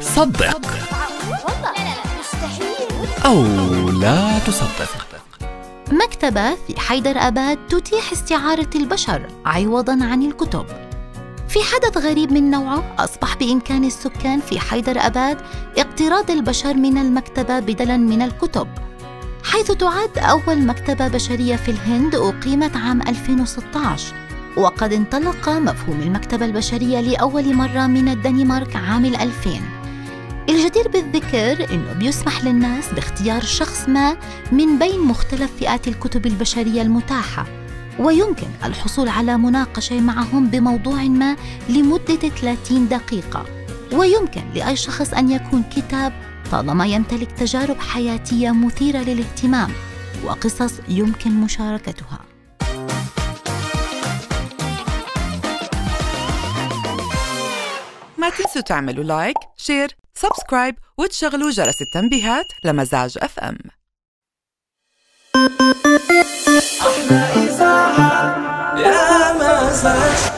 صدق أو لا تصدق. مكتبة في حيدر أباد تتيح استعارة البشر عوضاً عن الكتب. في حدث غريب من نوعه أصبح بإمكان السكان في حيدر أباد اقتراض البشر من المكتبة بدلاً من الكتب. حيث تعد أول مكتبة بشرية في الهند أقيمت عام 2016 وقد انطلق مفهوم المكتبة البشرية لأول مرة من الدنمارك عام 2000 الجدير بالذكر أنه بيسمح للناس باختيار شخص ما من بين مختلف فئات الكتب البشرية المتاحة ويمكن الحصول على مناقشة معهم بموضوع ما لمدة 30 دقيقة. ويمكن لأي شخص أن يكون كتاب طالما يمتلك تجارب حياتية مثيرة للاهتمام وقصص يمكن مشاركتها. ما تنسوا تعملوا like share subscribe وتشغلوا جرس التنبيهات لمزاج FM أحلى إذاعة يا مزاج.